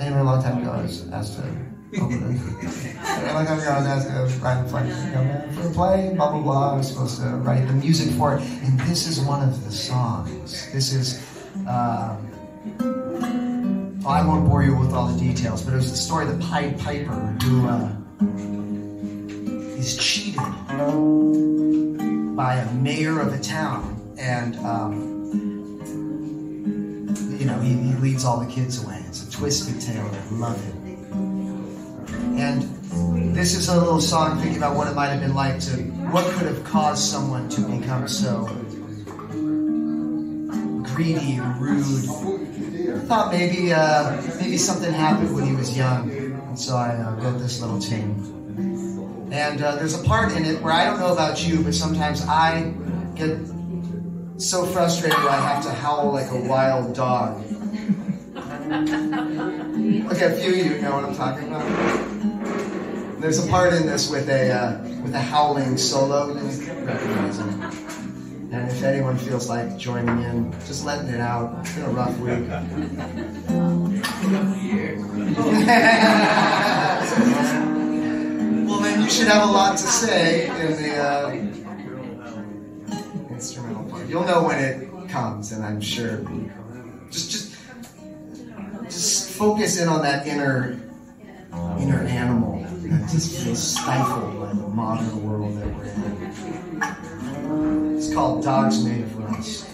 Anyway, a long time ago, I was asked to open it. ago, I was asked to write for a play, blah, blah, blah. I was supposed to write the music for it. And this is one of the songs. This is, um, I won't bore you with all the details, but it was the story of the Pied Piper who uh, is cheated by a mayor of a town. And, um, you know, he, he leads all the kids away. It's a twisted tale. I love it. And this is a little song thinking about what it might have been like to, what could have caused someone to become so greedy rude. I thought maybe, uh, maybe something happened when he was young. And so I uh, wrote this little tune. And uh, there's a part in it where I don't know about you, but sometimes I get so frustrated I have to howl like a wild dog. Okay, a few of you know what I'm talking about. There's a part in this with a uh, with a howling solo. Recognize it. And if anyone feels like joining in, just letting it out. It's been a rough week. well, then you should have a lot to say in the uh, instrumental part. You'll know when it comes, and I'm sure. Just, just, just focus in on that inner, inner animal that just feels stifled by the modern world that we're in. It's called Dogs Made of Rust.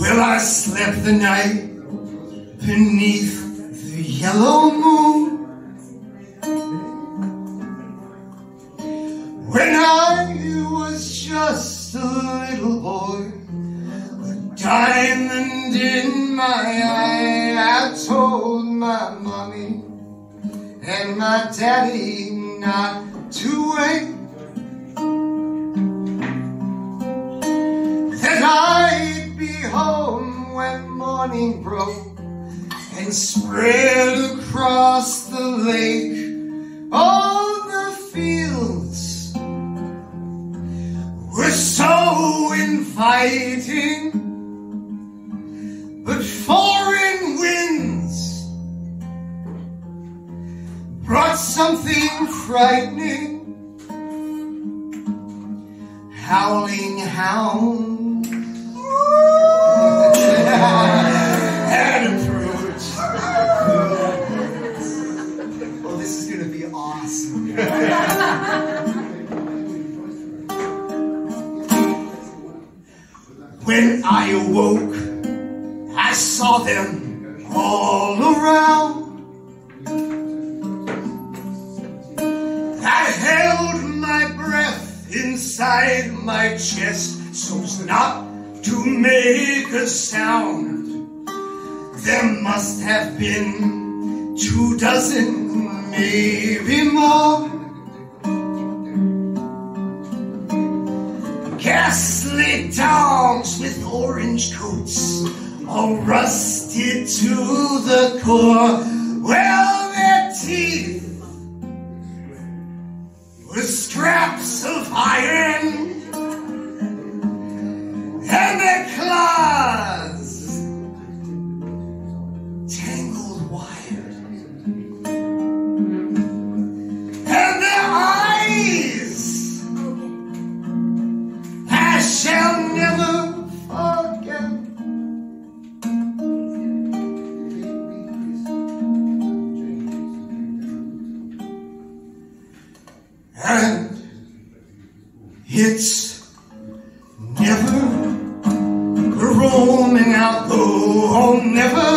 Will I slept the night beneath the yellow moon. My mommy and my daddy not to wait. That I'd be home when morning broke and spread across the lake all the fields were so inviting, something frightening. Howling hounds inside my chest so as not to make a sound. There must have been two dozen, maybe more. Ghastly dogs with orange coats, all rusted to the core. And it's never roaming out, though, never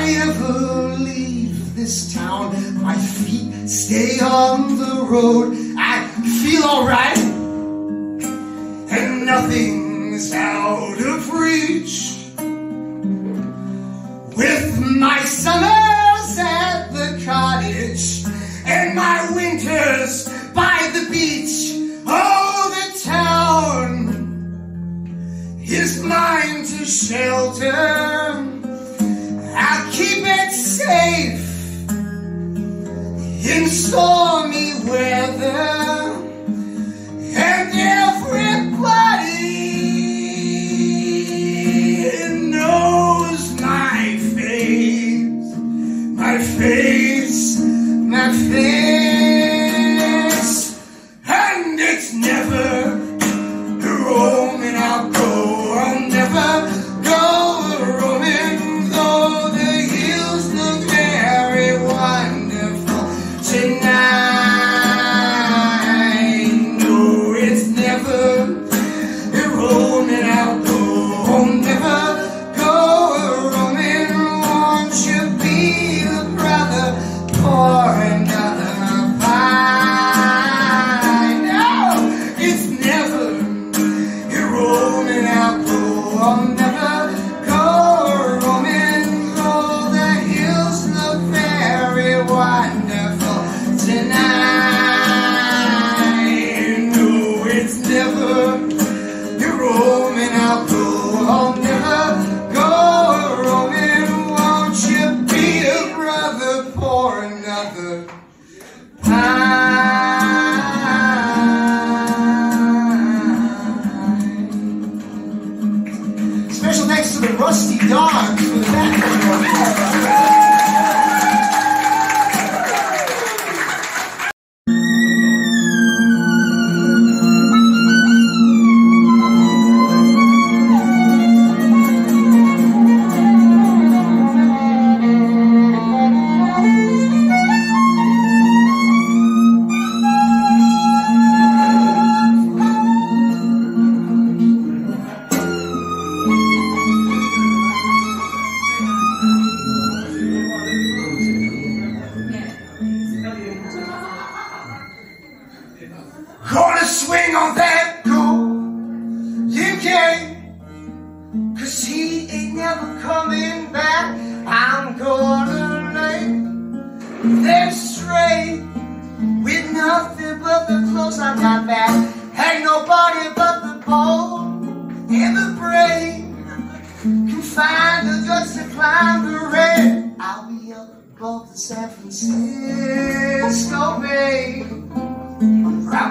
I ever leave this town, my feet stay on the road. I feel alright, and nothing's out of reach. With my summers at the cottage and my winters by the beach, oh, the town is mine to shelter. so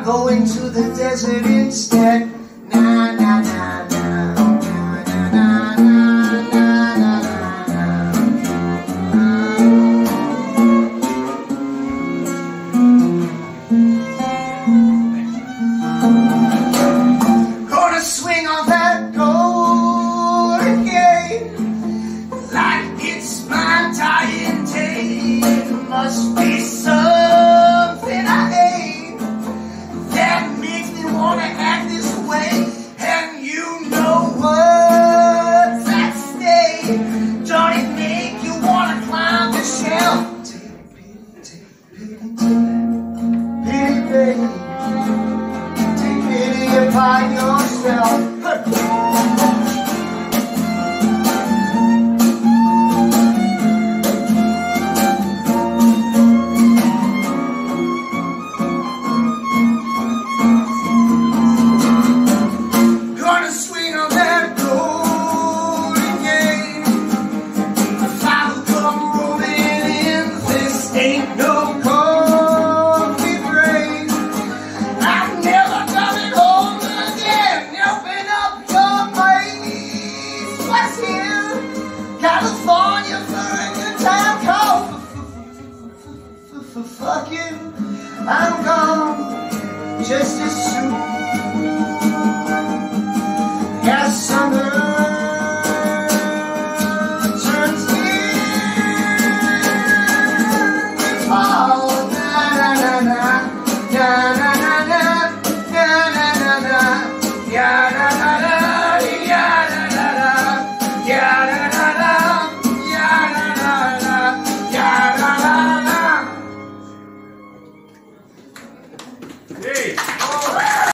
going to the desert instead. California, here. California for a good time call. Fucking, I'm gone just as soon.